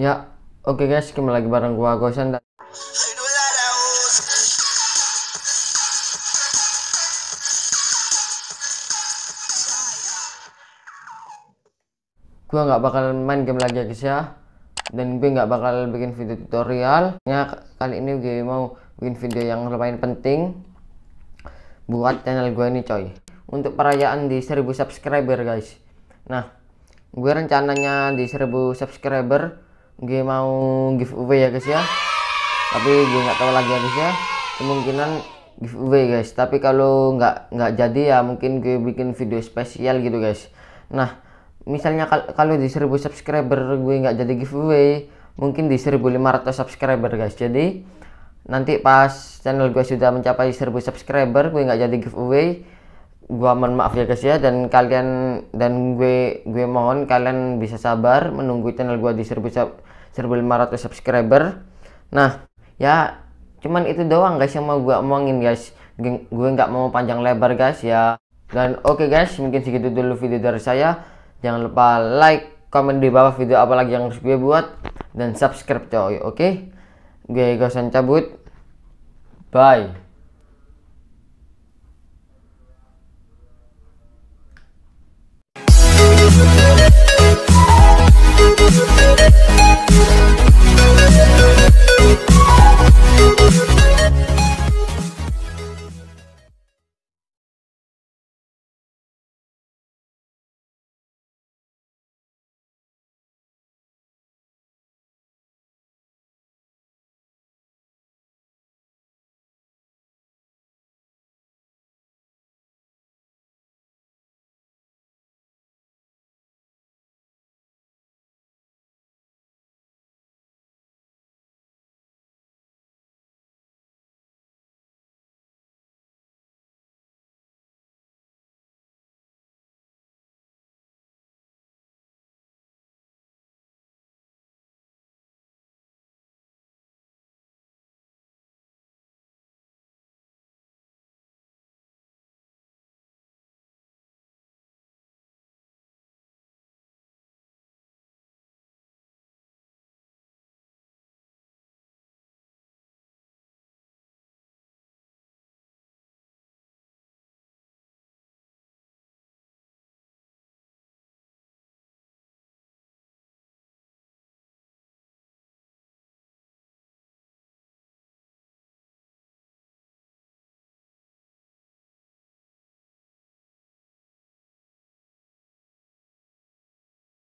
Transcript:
Ya, oke guys, kembali lagi bareng gua Gosan dan gua nggak bakal main game lagi ya guys ya. Dan gue nggak bakal bikin video tutorial. Ya kali ini gue mau bikin video yang lumayan penting buat channel gue ini coy. Untuk perayaan di 1000 subscriber guys. Nah gue rencananya di 1000 subscriber gue mau giveaway ya guys ya. Tapi gue nggak tahu lagi ya guys ya. Kemungkinan giveaway guys. Tapi kalau nggak nggak jadi ya mungkin gue bikin video spesial gitu guys. Nah misalnya kal kalau di 1000 subscriber gue nggak jadi giveaway mungkin di 1500 subscriber guys. Jadi nanti pas channel gue sudah mencapai 1000 subscriber gue nggak jadi giveaway gue mohon maaf ya guys ya. Dan kalian dan gue gue mohon kalian bisa sabar menunggu channel gue di 1000 1500 subscriber. Nah ya cuman itu doang guys yang mau gue omongin guys. Gue nggak mau panjang lebar guys ya. Dan oke okay guys mungkin segitu dulu video dari saya. Jangan lupa like komen di bawah video apa lagi yang harus gue buat. Dan subscribe coy oke? Okay? gue gosan cabut. Bye